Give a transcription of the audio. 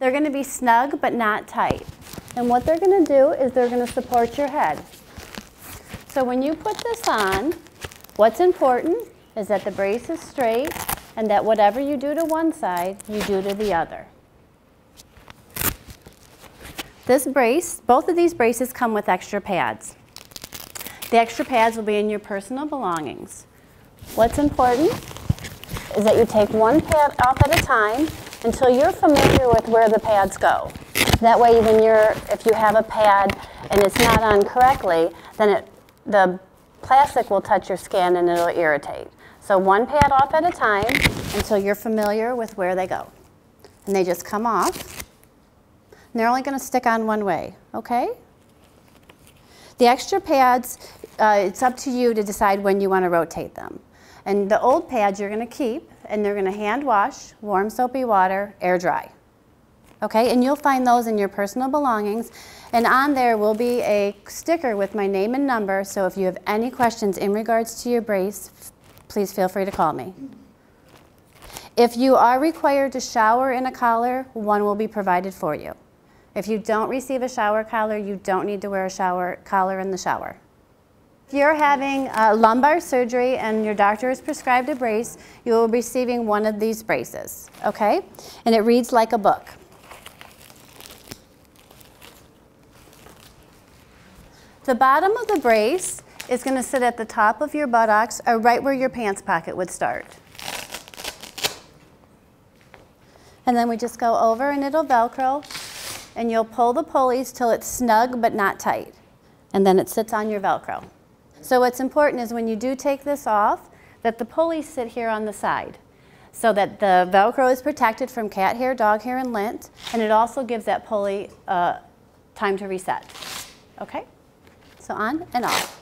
They're going to be snug but not tight. And what they're going to do is they're going to support your head. So when you put this on, what's important is that the brace is straight and that whatever you do to one side, you do to the other. This brace, both of these braces come with extra pads. The extra pads will be in your personal belongings. What's important is that you take one pad off at a time until you're familiar with where the pads go. That way when you're, if you have a pad and it's not on correctly, then it, the plastic will touch your skin and it'll irritate. So one pad off at a time until you're familiar with where they go. And they just come off. And they're only going to stick on one way, okay? The extra pads, uh, it's up to you to decide when you want to rotate them. And the old pads you're going to keep, and they're going to hand wash, warm soapy water, air dry. Okay, and you'll find those in your personal belongings. And on there will be a sticker with my name and number, so if you have any questions in regards to your brace, please feel free to call me. If you are required to shower in a collar, one will be provided for you. If you don't receive a shower collar, you don't need to wear a shower collar in the shower. If you're having a lumbar surgery and your doctor has prescribed a brace, you will be receiving one of these braces, okay? And it reads like a book. The bottom of the brace is going to sit at the top of your buttocks or right where your pants pocket would start. And then we just go over and it'll Velcro and you'll pull the pulleys till it's snug but not tight. And then it sits on your Velcro. So what's important is when you do take this off, that the pulleys sit here on the side so that the Velcro is protected from cat hair, dog hair, and lint, and it also gives that pulley uh, time to reset. Okay? So on and off.